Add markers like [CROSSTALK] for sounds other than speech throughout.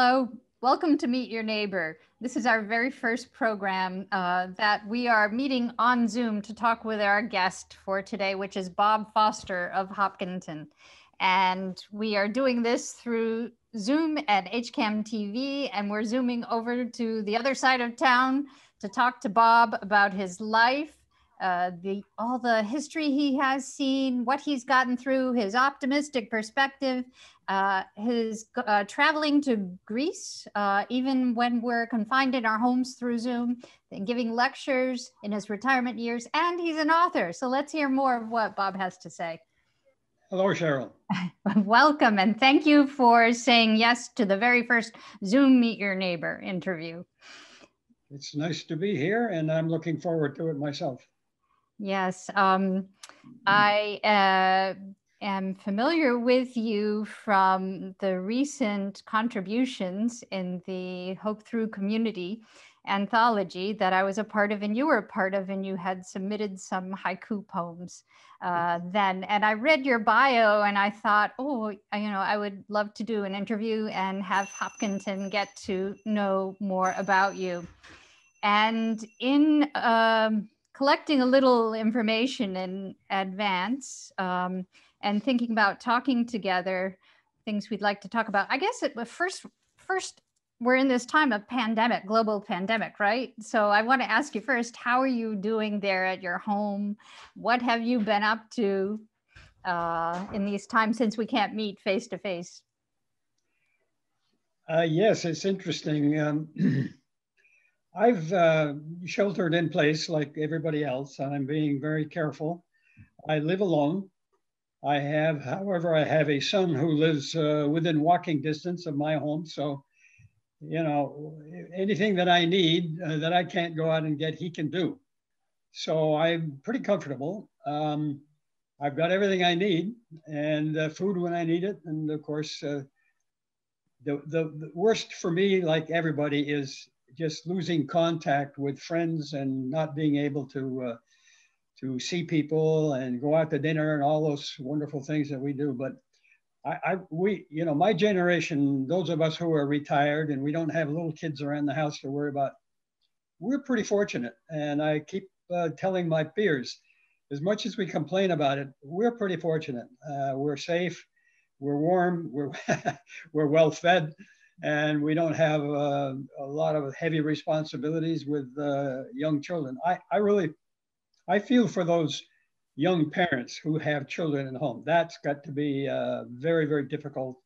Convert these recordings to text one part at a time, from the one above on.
Hello, welcome to Meet Your Neighbor. This is our very first program uh, that we are meeting on Zoom to talk with our guest for today, which is Bob Foster of Hopkinton. And we are doing this through Zoom and HCAM TV, and we're zooming over to the other side of town to talk to Bob about his life, uh, the all the history he has seen, what he's gotten through, his optimistic perspective, uh, his uh, traveling to Greece, uh, even when we're confined in our homes through Zoom, and giving lectures in his retirement years, and he's an author. So let's hear more of what Bob has to say. Hello, Cheryl. [LAUGHS] Welcome, and thank you for saying yes to the very first Zoom Meet Your Neighbor interview. It's nice to be here, and I'm looking forward to it myself. Yes, um, I uh, am familiar with you from the recent contributions in the Hope Through Community anthology that I was a part of and you were a part of, and you had submitted some haiku poems uh, then. And I read your bio and I thought, oh, you know, I would love to do an interview and have Hopkinton get to know more about you. And in um, collecting a little information in advance um, and thinking about talking together, things we'd like to talk about. I guess it was first, first we're in this time of pandemic, global pandemic, right? So I want to ask you first, how are you doing there at your home? What have you been up to uh, in these times since we can't meet face to face? Yes, it's interesting. Um, [CLEARS THROAT] I've uh, sheltered in place like everybody else. And I'm being very careful. I live alone. I have, however, I have a son who lives uh, within walking distance of my home. So, you know, anything that I need uh, that I can't go out and get, he can do. So I'm pretty comfortable. Um, I've got everything I need and uh, food when I need it. And of course, uh, the, the, the worst for me, like everybody, is just losing contact with friends and not being able to uh, to see people and go out to dinner and all those wonderful things that we do. But I, I, we you know my generation, those of us who are retired and we don't have little kids around the house to worry about, we're pretty fortunate. And I keep uh, telling my peers, as much as we complain about it, we're pretty fortunate. Uh, we're safe, we're warm, we're [LAUGHS] we're well fed and we don't have uh, a lot of heavy responsibilities with uh, young children. I, I really, I feel for those young parents who have children at home. That's got to be uh, very, very difficult.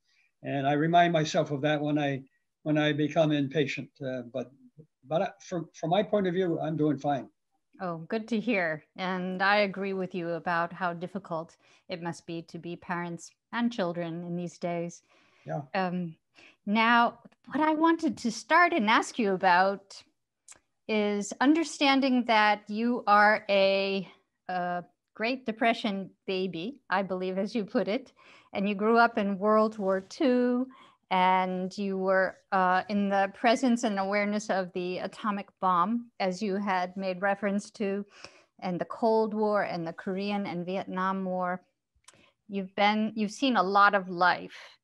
And I remind myself of that when I, when I become impatient. Uh, but, but from, from my point of view, I'm doing fine. Oh, good to hear. And I agree with you about how difficult it must be to be parents and children in these days. Yeah. Um, now, what I wanted to start and ask you about is understanding that you are a, a, Great Depression baby, I believe, as you put it, and you grew up in World War II, and you were uh, in the presence and awareness of the atomic bomb, as you had made reference to, and the Cold War and the Korean and Vietnam War. You've been, you've seen a lot of life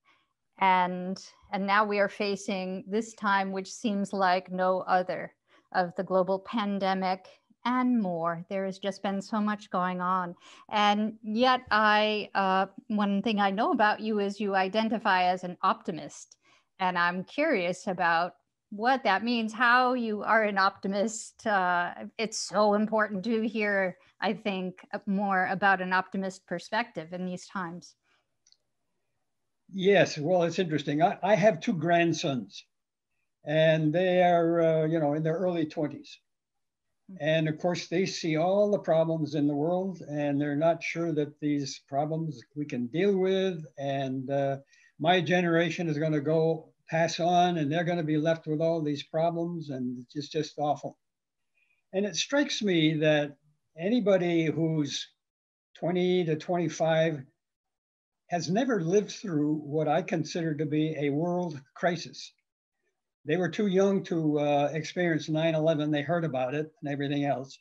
and and now we are facing this time which seems like no other of the global pandemic and more. There has just been so much going on. And yet i uh, one thing i know about you is you identify as an optimist. And i'm curious about what that means how you are an optimist. Uh, it's so important to hear i think more about an optimist perspective in these times Yes, well, it's interesting. I, I have two grandsons, and they are, uh, you know, in their early 20s. And of course, they see all the problems in the world, and they're not sure that these problems we can deal with. And uh, my generation is going to go pass on, and they're going to be left with all these problems, and it's just awful. And it strikes me that anybody who's 20 to 25 has never lived through what I consider to be a world crisis. They were too young to uh, experience 9 11. They heard about it and everything else.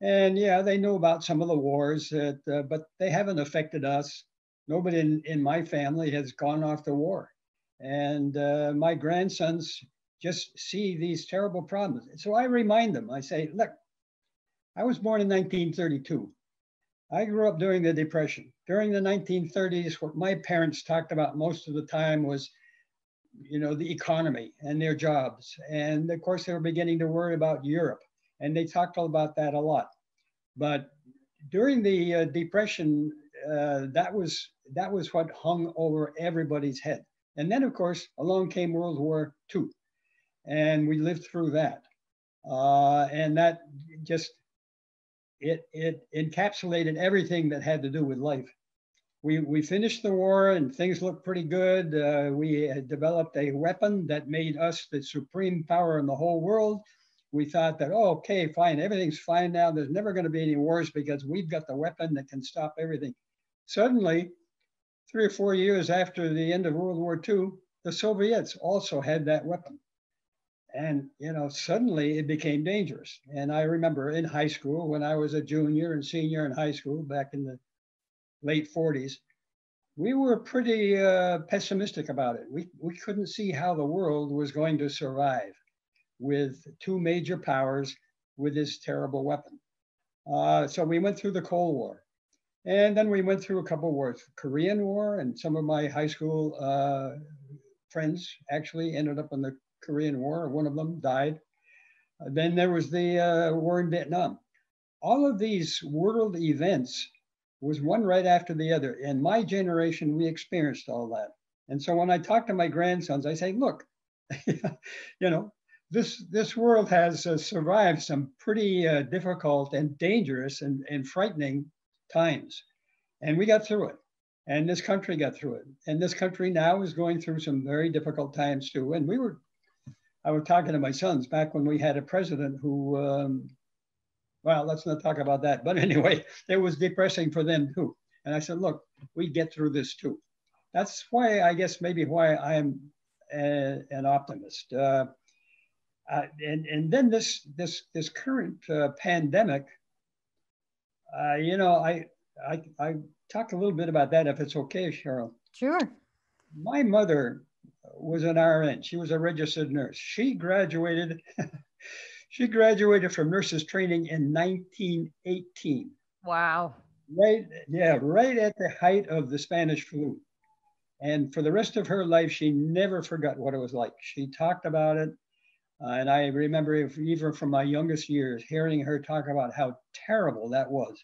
And yeah, they knew about some of the wars, that, uh, but they haven't affected us. Nobody in, in my family has gone off to war. And uh, my grandsons just see these terrible problems. So I remind them, I say, look, I was born in 1932. I grew up during the Depression. During the 1930s, what my parents talked about most of the time was, you know, the economy and their jobs. And of course, they were beginning to worry about Europe. And they talked about that a lot. But during the uh, Depression, uh, that was that was what hung over everybody's head. And then, of course, along came World War II, and we lived through that. Uh, and that just it it encapsulated everything that had to do with life. We we finished the war and things looked pretty good. Uh, we had developed a weapon that made us the supreme power in the whole world. We thought that oh, okay, fine, everything's fine now. There's never going to be any wars because we've got the weapon that can stop everything. Suddenly, three or four years after the end of World War II, the Soviets also had that weapon. And, you know, suddenly it became dangerous. And I remember in high school, when I was a junior and senior in high school back in the late 40s, we were pretty uh, pessimistic about it. We, we couldn't see how the world was going to survive with two major powers with this terrible weapon. Uh, so we went through the Cold War. And then we went through a couple wars, Korean War, and some of my high school uh, friends actually ended up in the Korean War. One of them died. Then there was the uh, war in Vietnam. All of these world events was one right after the other. In my generation, we experienced all that. And so when I talk to my grandsons, I say, look, [LAUGHS] you know, this this world has uh, survived some pretty uh, difficult and dangerous and, and frightening times. And we got through it. And this country got through it. And this country now is going through some very difficult times too. And we were, I was talking to my sons back when we had a president who, um, well, let's not talk about that. But [LAUGHS] anyway, it was depressing for them too. And I said, look, we get through this too. That's why I guess maybe why I'm a, an optimist. Uh, uh, and and then this this this current uh, pandemic uh, you know, I, I, I talk a little bit about that if it's okay, Cheryl. Sure. My mother was an RN. She was a registered nurse. She graduated. [LAUGHS] she graduated from nurses training in 1918. Wow. Right, yeah, right at the height of the Spanish flu. And for the rest of her life, she never forgot what it was like. She talked about it. Uh, and I remember even from my youngest years hearing her talk about how terrible that was.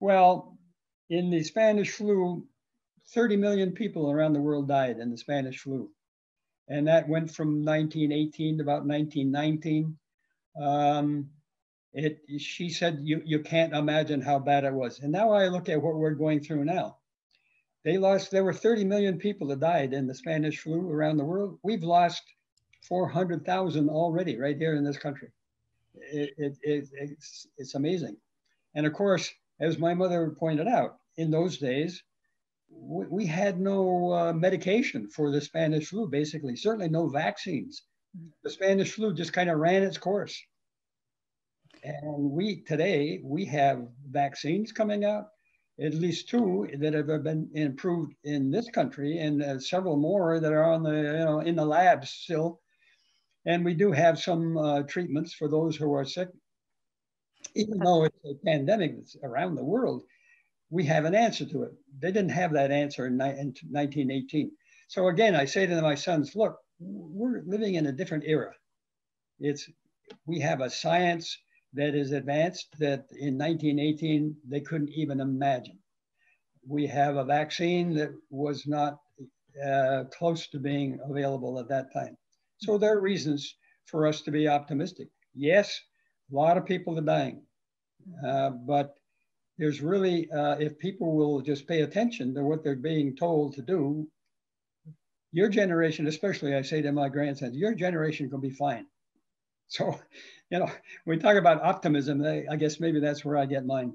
Well, in the Spanish flu, 30 million people around the world died in the Spanish flu. And that went from 1918 to about 1919. Um, it, she said, you, you can't imagine how bad it was. And now I look at what we're going through now. They lost, there were 30 million people that died in the Spanish flu around the world. We've lost 400,000 already right here in this country. It, it, it, it's, it's amazing. And of course, as my mother pointed out, in those days, we, we had no uh, medication for the Spanish flu, basically, certainly no vaccines. The Spanish flu just kind of ran its course. And we today, we have vaccines coming out, at least two that have been improved in this country, and uh, several more that are on the, you know, in the labs still and we do have some uh, treatments for those who are sick. Even though it's a pandemic that's around the world, we have an answer to it. They didn't have that answer in, in 1918. So again, I say to my sons, look, we're living in a different era. It's we have a science that is advanced that in 1918 they couldn't even imagine. We have a vaccine that was not uh, close to being available at that time. So there are reasons for us to be optimistic. Yes, a lot of people are dying, uh, but there's really, uh, if people will just pay attention to what they're being told to do, your generation, especially I say to my grandsons, your generation can be fine. So, [LAUGHS] you know, when we talk about optimism, I guess maybe that's where I get mine.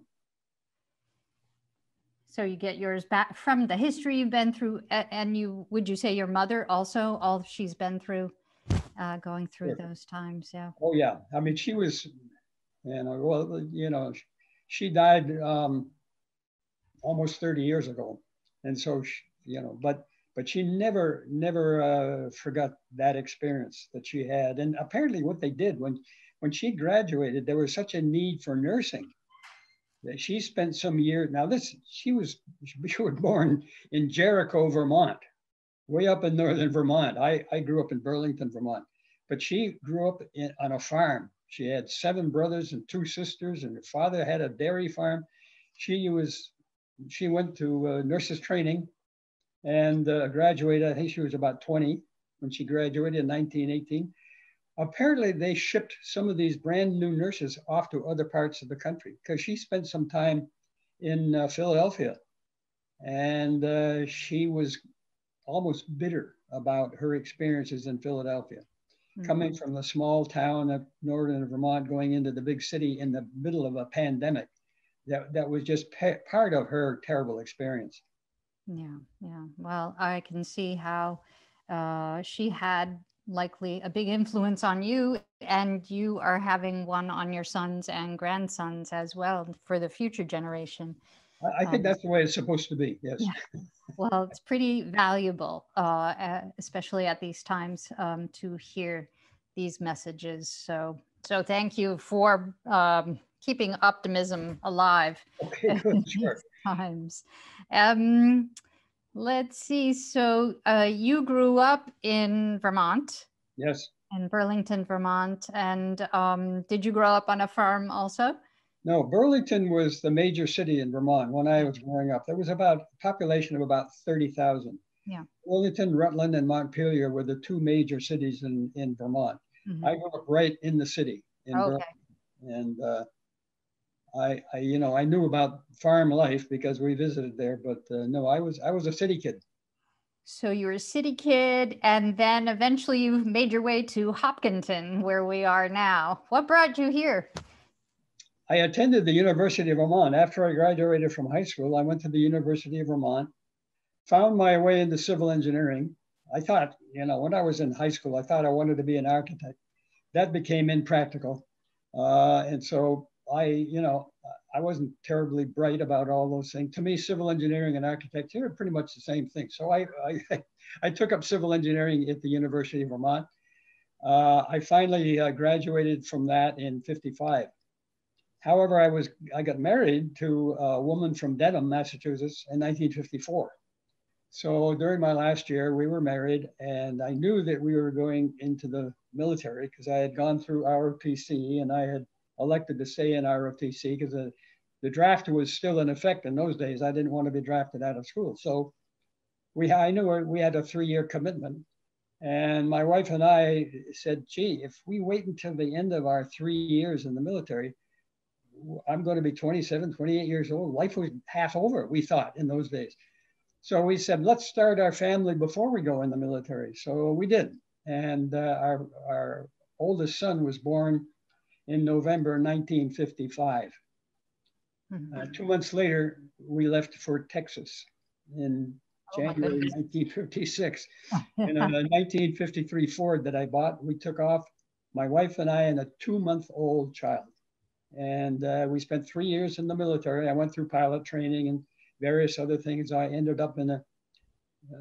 So you get yours back from the history you've been through, and you would you say your mother also all she's been through? uh, going through sure. those times. Yeah. Oh yeah. I mean, she was, you know, well, you know, she died um, almost 30 years ago, and so she, you know, but but she never, never uh, forgot that experience that she had. And apparently, what they did when, when she graduated, there was such a need for nursing that she spent some years. Now, this she was [LAUGHS] she was born in Jericho, Vermont, way up in northern Vermont. I, I grew up in Burlington, Vermont, but she grew up in, on a farm. She had seven brothers and two sisters, and her father had a dairy farm. She was she went to uh, nurses training and uh, graduated. I think she was about 20 when she graduated in 1918. Apparently, they shipped some of these brand new nurses off to other parts of the country because she spent some time in uh, Philadelphia, and uh, she was almost bitter about her experiences in Philadelphia. Mm-hmm. Coming from the small town of northern Vermont, going into the big city in the middle of a pandemic, that, that was just pa- part of her terrible experience. Yeah, yeah. Well, I can see how uh, she had likely a big influence on you, and you are having one on your sons and grandsons as well for the future generation. I think um, that's the way it's supposed to be. Yes. Yeah. Well, it's pretty valuable, uh, especially at these times, um, to hear these messages. So, so thank you for um, keeping optimism alive okay, [LAUGHS] good, sure. times. Um, let's see. So uh, you grew up in Vermont. Yes. In Burlington, Vermont, and um, did you grow up on a farm also? No, Burlington was the major city in Vermont when I was growing up. There was about a population of about thirty thousand. Yeah. Burlington, Rutland, and Montpelier were the two major cities in in Vermont. Mm-hmm. I grew up right in the city in okay. Burlington, and uh, I, I, you know, I knew about farm life because we visited there, but uh, no, I was, I was a city kid. So you were a city kid, and then eventually you made your way to Hopkinton, where we are now. What brought you here? I attended the University of Vermont. After I graduated from high school, I went to the University of Vermont, found my way into civil engineering. I thought, you know, when I was in high school, I thought I wanted to be an architect. That became impractical. Uh, and so I, you know, I wasn't terribly bright about all those things. To me, civil engineering and architecture are pretty much the same thing. So I, I, [LAUGHS] I took up civil engineering at the University of Vermont. Uh, I finally uh, graduated from that in 55. However, I was I got married to a woman from Dedham, Massachusetts in 1954. So during my last year, we were married, and I knew that we were going into the military because I had gone through ROTC and I had elected to stay in ROTC because the, the draft was still in effect in those days. I didn't want to be drafted out of school. So we, I knew we had a three-year commitment. And my wife and I said, gee, if we wait until the end of our three years in the military, I'm going to be 27, 28 years old. Life was half over, we thought in those days. So we said, let's start our family before we go in the military. So we did. And uh, our, our oldest son was born in November 1955. Mm-hmm. Uh, two months later, we left for Texas in oh January 1956. in [LAUGHS] a 1953 Ford that I bought, we took off, my wife and I, and a two month old child. And uh, we spent three years in the military. I went through pilot training and various other things. I ended up in a,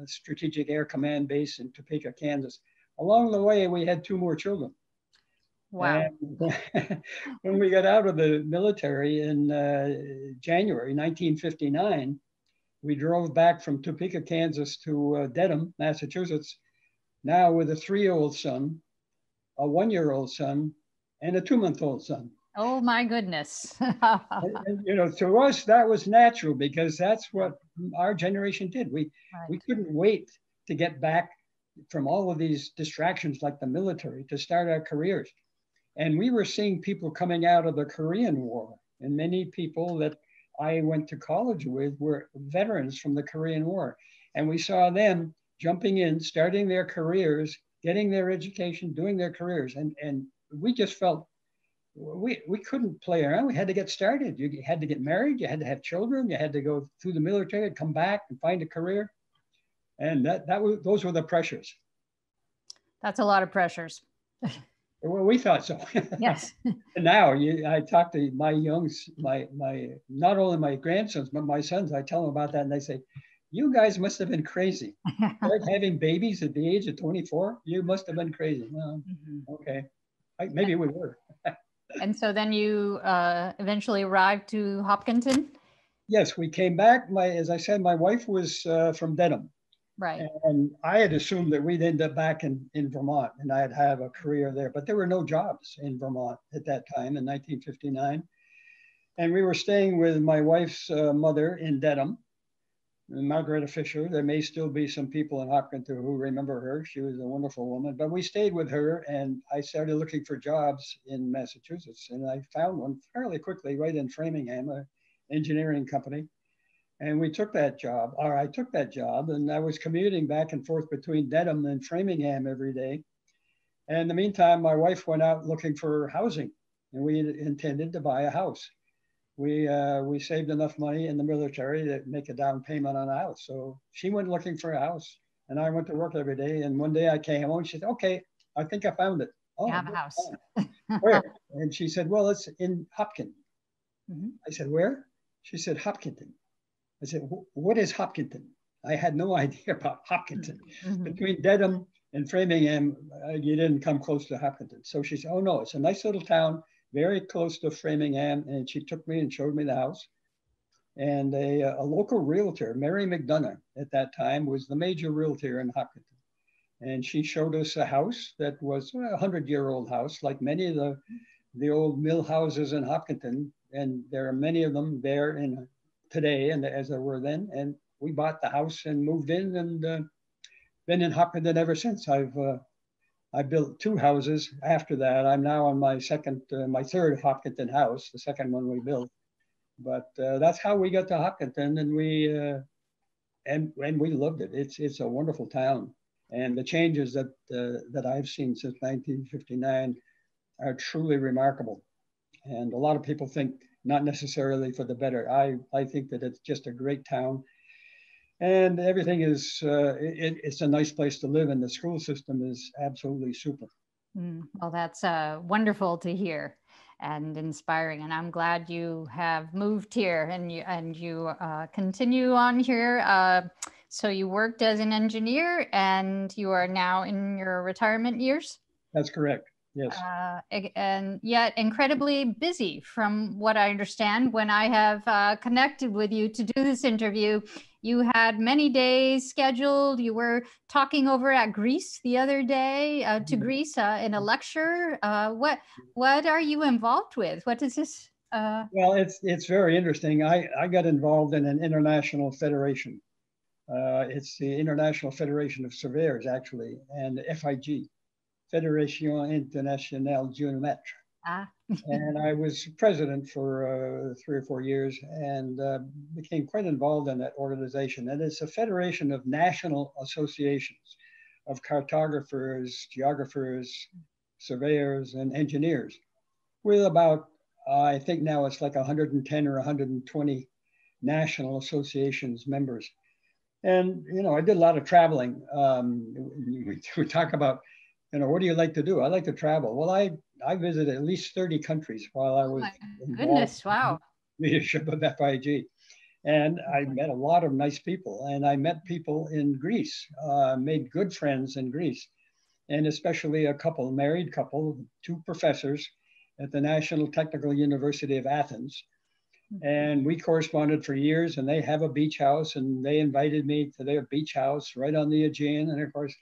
a Strategic Air Command base in Topeka, Kansas. Along the way, we had two more children. Wow. [LAUGHS] when we got out of the military in uh, January 1959, we drove back from Topeka, Kansas to uh, Dedham, Massachusetts, now with a three year old son, a one year old son, and a two month old son. Oh my goodness. [LAUGHS] and, and, you know, to us, that was natural because that's what our generation did. We, right. we couldn't wait to get back from all of these distractions like the military to start our careers. And we were seeing people coming out of the Korean War, and many people that I went to college with were veterans from the Korean War. And we saw them jumping in, starting their careers, getting their education, doing their careers. And, and we just felt we, we couldn't play around. We had to get started. You had to get married, you had to have children, you had to go through the military and come back and find a career. And that, that was, those were the pressures. That's a lot of pressures. [LAUGHS] Well, we thought so. [LAUGHS] Yes. [LAUGHS] now you, I talk to my youngs, my my not only my grandsons but my sons. I tell them about that, and they say, you guys must have been crazy. like having babies at the age of 24, you must have been crazy. Well, mm-hmm. okay, I, maybe we were. And so then you uh, eventually arrived to Hopkinton. Yes, we came back. My, as I said, my wife was uh, from Dedham. Right. And I had assumed that we'd end up back in, in Vermont and I'd have a career there, but there were no jobs in Vermont at that time in 1959. And we were staying with my wife's uh, mother in Dedham, Margaretta Fisher. There may still be some people in Hopkinton who remember her. She was a wonderful woman, but we stayed with her and I started looking for jobs in Massachusetts. And I found one fairly quickly right in Framingham, an engineering company and we took that job, or I took that job, and I was commuting back and forth between Dedham and Framingham every day. And in the meantime, my wife went out looking for housing, and we intended to buy a house. We, uh, we saved enough money in the military to make a down payment on a house. So she went looking for a house, and I went to work every day. And one day I came home, and she said, "Okay, I think I found it." Oh, you have a house. where? And she said, "Well, it's in Hopkins." Mm-hmm. I said, "Where?" She said, "Hopkinton." I said, what is Hopkinton? I had no [LAUGHS] idea about Hopkinton. Mm-hmm. Between Dedham and Framingham, uh, you didn't come close to Hopkinton. So she said, oh no, it's a nice little town, very close to Framingham. And she took me and showed me the house. And a, a local realtor, Mary McDonough at that time, was the major realtor in Hopkinton. And she showed us a house that was a hundred year old house, like many of the, the old mill houses in Hopkinton. And there are many of them there in today and as there were then. And we bought the house and moved in and uh, been in Hopkinton ever since. I've uh, I built two houses after that. I'm now on my second, uh, my third Hopkinton house, the second one we built. But uh, that's how we got to Hopkinton, and we uh, and and we loved it. It's it's a wonderful town, and the changes that uh, that I've seen since 1959 are truly remarkable. And a lot of people think not necessarily for the better. I, I think that it's just a great town and everything is, uh, it, it's a nice place to live and the school system is absolutely super. Mm, well, that's uh, wonderful to hear and inspiring. And I'm glad you have moved here and you, and you uh, continue on here. Uh, so you worked as an engineer and you are now in your retirement years? That's correct. Yes. Uh, and yet incredibly busy from what I understand. When I have uh, connected with you to do this interview, you had many days scheduled. You were talking over at Greece the other day uh, to mm-hmm. Greece uh, in a lecture. Uh, what what are you involved with? What is this? Uh? Well, it's it's very interesting. I, I got involved in an international federation. it's the International Federation of Surveyors, actually, and FIG. Fédération Internationale Géomètre. Ah. and I was president for uh, three or four years and uh, became quite involved in that organization. And it's a federation of national associations of cartographers, geographers, surveyors, and engineers, with about, uh, I think now it's like 110 or 120 national associations members. And, you know, I did a lot of traveling. Um, we, we talk about you know, what do you like to do? I like to travel. Well, I I visited at least 30 countries while I was oh goodness, wow. leadership of FIG. And I met a lot of nice people and I met people in Greece, uh, made good friends in Greece, and especially a couple, married couple, two professors at the National Technical University of Athens. Mm-hmm. And we corresponded for years and they have a beach house and they invited me to their beach house right on the Aegean. And of course,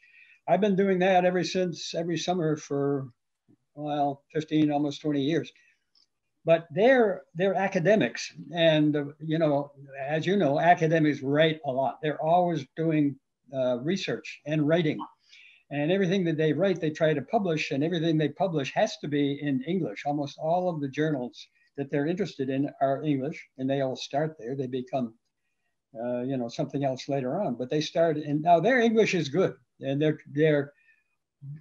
I've been doing that ever since every summer for well 15 almost 20 years. But they're they're academics. And uh, you know as you know academics write a lot. They're always doing uh, research and writing. And everything that they write they try to publish and everything they publish has to be in english. Almost all of the journals that they're interested in are english and they all start there. They become uh, you know something else later on. But they start and now their english is good and their their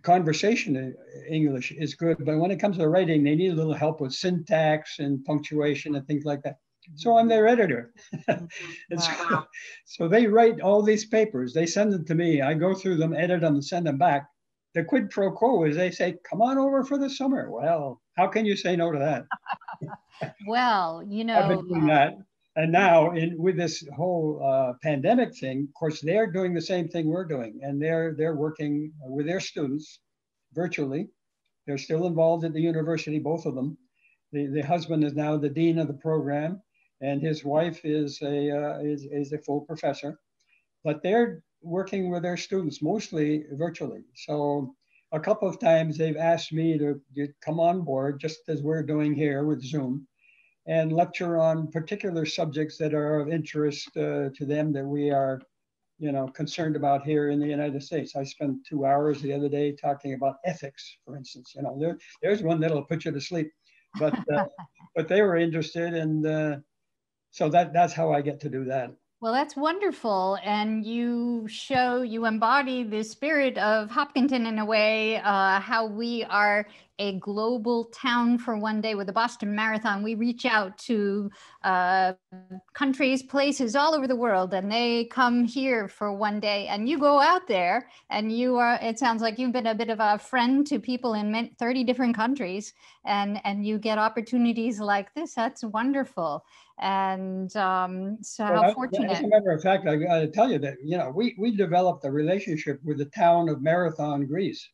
conversation English is good, but when it comes to writing, they need a little help with syntax and punctuation and things like that. So I'm their editor. [LAUGHS] so, mm-hmm. [LAUGHS] so they write all these papers, they send them to me, I go through them, edit them, send them back. The quid pro quo is they say, come on over for the summer. Well, how can you say no to that? [LAUGHS] well, you know, I've been doing that and now in with this whole uh, pandemic thing, of course, they're doing the same thing we're doing, and they're they're working with their students virtually. They're still involved at the university, both of them. The, the husband is now the dean of the program, and his wife is a uh, is, is a full professor. But they're working with their students mostly virtually. So a couple of times they've asked me to, to come on board, just as we're doing here with Zoom and lecture on particular subjects that are of interest uh, to them that we are, you know, concerned about here in the United States. I spent two hours the other day talking about ethics, for instance. You know, there, there's one that'll put you to sleep, but uh, [LAUGHS] but they were interested, and uh, so that that's how I get to do that. Well, that's wonderful. And you show, you embody the spirit of Hopkinton in a way, uh, how we are a global town for one day with the Boston Marathon. We reach out to uh, countries, places all over the world, and they come here for one day. And you go out there, and you are. It sounds like you've been a bit of a friend to people in 30 different countries, and and you get opportunities like this. That's wonderful. And um, so, well, how fortunate. As a matter of fact, I got to tell you that you know we we developed a relationship with the town of Marathon, Greece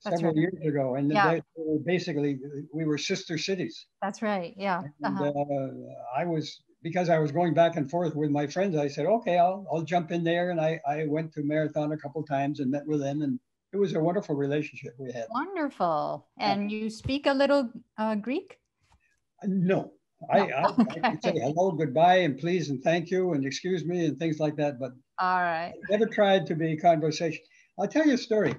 several right. years ago, and yeah. they were basically we were sister cities. That's right. Yeah. And, uh-huh. uh, I was because I was going back and forth with my friends. I said, okay, I'll I'll jump in there, and I I went to Marathon a couple times and met with them, and it was a wonderful relationship we had. Wonderful. And yeah. you speak a little uh, Greek? No. I, I, okay. I, can say [LAUGHS] hello, goodbye, and please, and thank you, and excuse me, and things like that. But all right, I never tried to be conversation. I'll tell you a story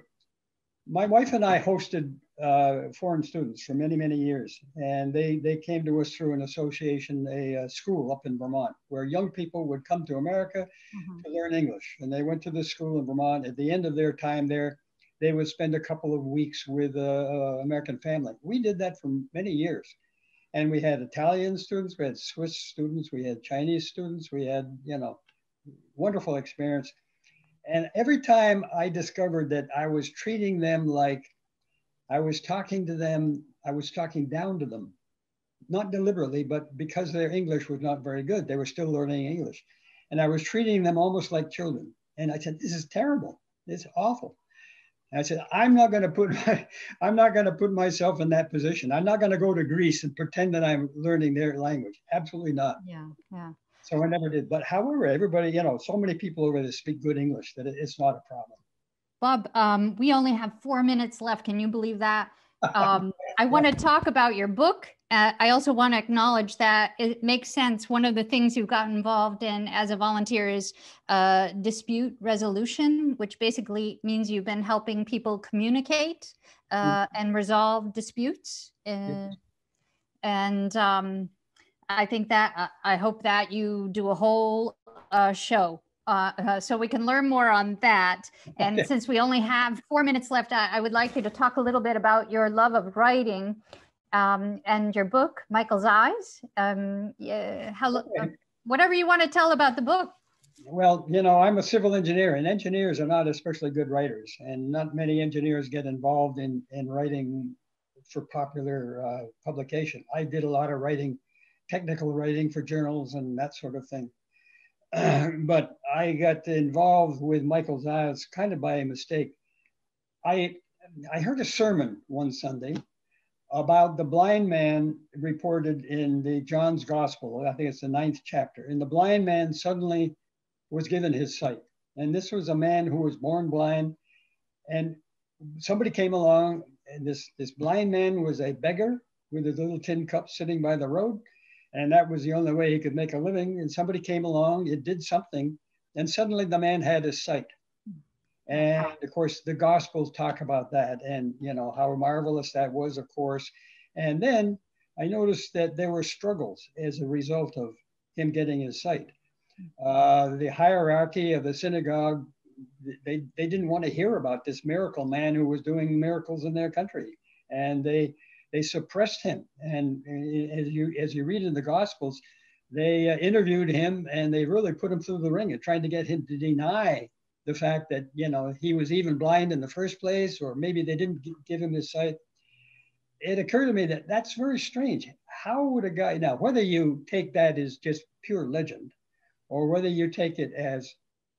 my wife and I hosted uh, foreign students for many, many years, and they they came to us through an association, a, a school up in Vermont, where young people would come to America mm-hmm. to learn English, and they went to this school in Vermont. At the end of their time there, they would spend a couple of weeks with an American family. We did that for many years, and we had Italian students, we had Swiss students, we had Chinese students, we had you know, wonderful experience and every time I discovered that I was treating them like I was talking to them, I was talking down to them, not deliberately, but because their English was not very good, they were still learning English. And I was treating them almost like children. And I said, This is terrible. It's awful. And I said, I'm not going to put [LAUGHS] my, I'm not going to put myself in that position. I'm not going to go to Greece and pretend that I'm learning their language. Absolutely not. Yeah, yeah. So I never did. But however, everybody, you know, so many people over there speak good English that it's not a problem. Bob, um, we only have four minutes left. Can you believe that? [LAUGHS] Um, I want to talk about your book. Uh, I also want to acknowledge that it makes sense. One of the things you've got involved in as a volunteer is uh, dispute resolution, which basically means you've been helping people communicate uh, mm-hmm. and resolve disputes. Uh, yes. And um, I think that uh, I hope that you do a whole uh, show uh, uh, so we can learn more on that. And since we only have four minutes left, I, I, would like you to talk a little bit about your love of writing um, and your book, Michael's Eyes. Um, yeah, how, okay. whatever you want to tell about the book. Well, you know, I'm a civil engineer, and engineers are not especially good writers, and not many engineers get involved in in writing for popular uh, publication. I did a lot of writing technical writing for journals and that sort of thing. [CLEARS THROAT] but I got involved with Michael's Eyes kind of by a mistake. I, I heard a sermon one Sunday about the blind man reported in the John's Gospel. I think it's the ninth chapter. And the blind man suddenly was given his sight. And this was a man who was born blind. And somebody came along, and this, this blind man was a beggar with a little tin cup sitting by the road and that was the only way he could make a living. And somebody came along, it did something, and suddenly the man had his sight. And of course, the Gospels talk about that, and you know how marvelous that was, of course. And then I noticed that there were struggles as a result of him getting his sight. Uh, the hierarchy of the synagogue, they, they didn't want to hear about this miracle man who was doing miracles in their country. And they they suppressed him. And as you as you read in the Gospels, they uh, interviewed him and they really put him through the ring and tried to get him to deny the fact that you know he was even blind in the first place, or maybe they didn't give him his sight. it occurred to me that that's very strange. How would a guy now, whether you take that as just pure legend, or whether you take it as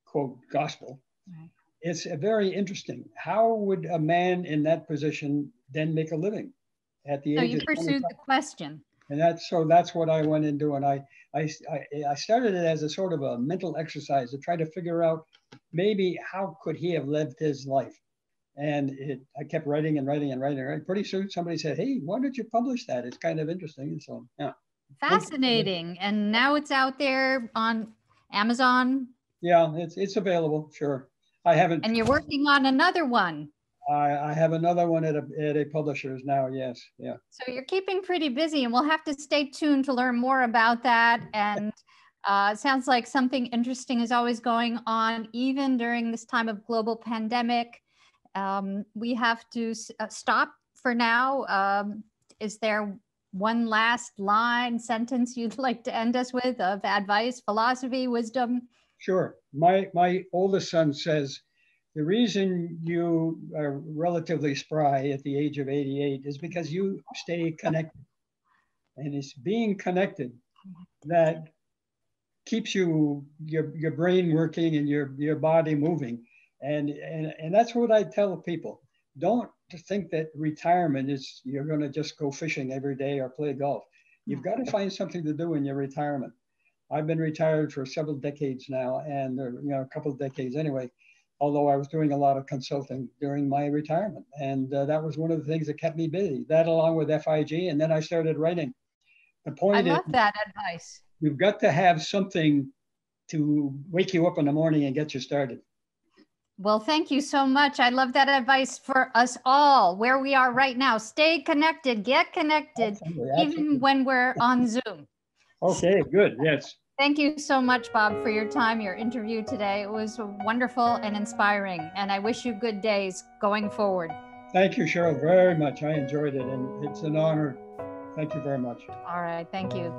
quote gospel, right. it's very interesting. How would a man in that position then make a living at the so age? So you pursued the question. And that's so that's what I went into, and I, I I started it as a sort of a mental exercise to try to figure out maybe how could he have lived his life and it, I kept writing and writing and writing. And writing. Pretty soon, somebody said, "Hey, why don't you publish that? It's kind of interesting." And so, yeah, fascinating. And now it's out there on Amazon. Yeah, it's it's available. Sure, I haven't. And you're working on another one. I, I have another one at a at a publisher's now. Yes, yeah. So you're keeping pretty busy, and we'll have to stay tuned to learn more about that. And uh, sounds like something interesting is always going on, even during this time of global pandemic. Um, we have to uh, stop for now. Um, is there one last line, sentence you'd like to end us with of advice, philosophy, wisdom? Sure. My, my oldest son says, the reason you are relatively spry at the age of 88 is because you stay connected. And it's being connected that keeps you your, your brain working and your, your body moving. And, and, and that's what I tell people. Don't think that retirement is you're going to just go fishing every day or play golf. You've got to find something to do in your retirement. I've been retired for several decades now, and you know a couple of decades anyway. Although I was doing a lot of consulting during my retirement, and uh, that was one of the things that kept me busy. That, along with FIG, and then I started writing. The point I love is, that advice. You've got to have something to wake you up in the morning and get you started. Well, thank you so much. I love that advice for us all where we are right now. Stay connected, get connected, Absolutely. Absolutely. even when we're on Zoom. Okay, good. Yes. Thank you so much, Bob, for your time, your interview today. It was wonderful and inspiring, and I wish you good days going forward. Thank you, Cheryl, very much. I enjoyed it, and it's an honor. Thank you very much. All right. Thank you.